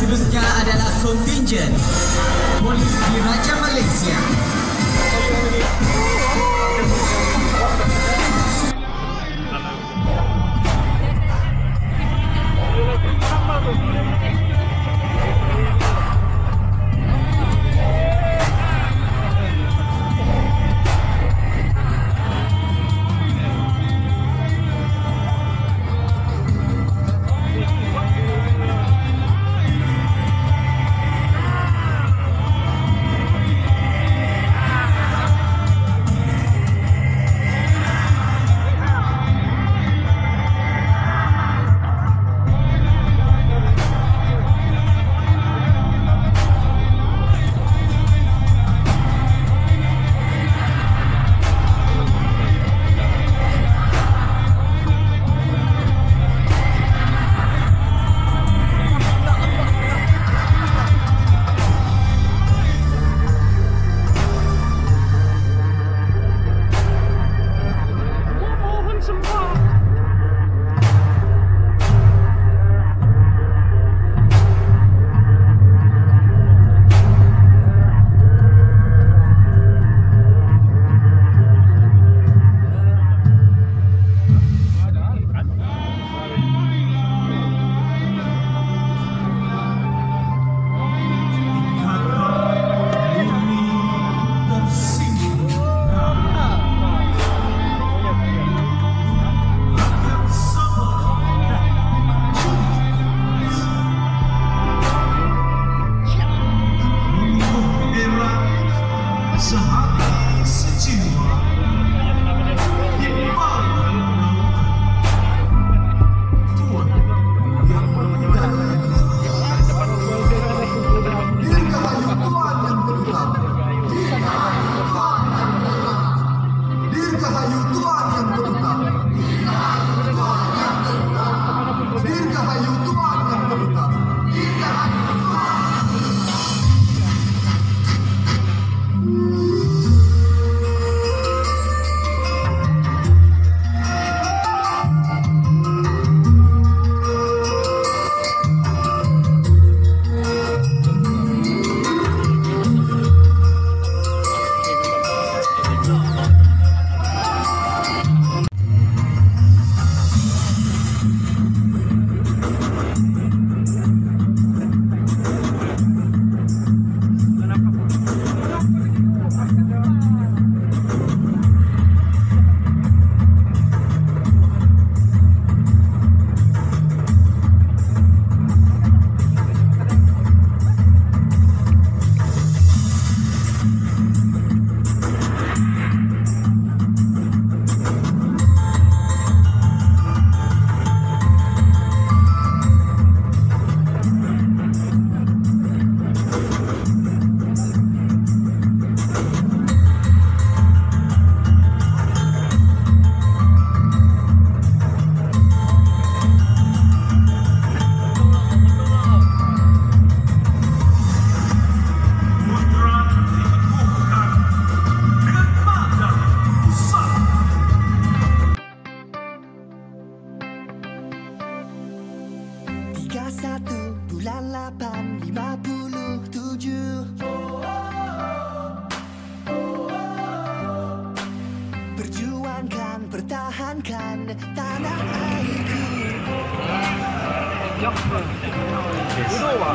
seterusnya adalah kontingen Polis Diraja Malaysia. でただ愛キャップブロは